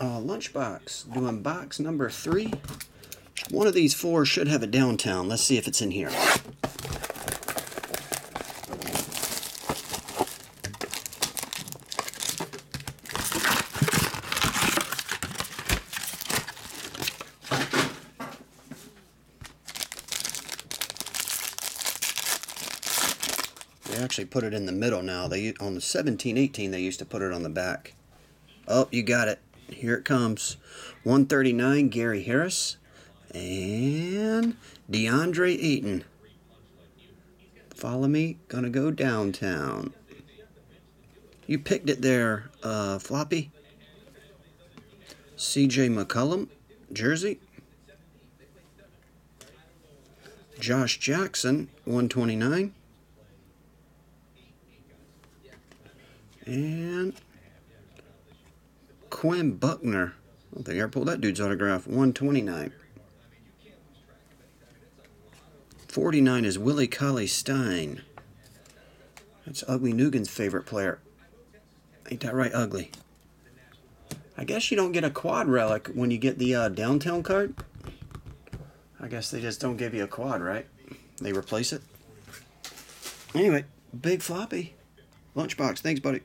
Uh, lunchbox, doing box number three. One of these four should have a downtown. Let's see if it's in here. They actually put it in the middle now. They on the 1718 they used to put it on the back. Oh, you got it. Here it comes. 139 Gary Harris and Deandre Ayton. Follow me. Gonna go downtown. You picked it there, uh, Floppy. CJ McCollum, jersey. Josh Jackson, 129. And Quinn Buckner. I don't think I ever pulled that dude's autograph. 129. 49 is Willie Cauley Stein. That's Ugly Nugan's favorite player. Ain't that right, Ugly? I guess you don't get a quad relic when you get the uh, downtown card. I guess they just don't give you a quad, right? They replace it. Anyway, big floppy. Lunchbox. Thanks, buddy.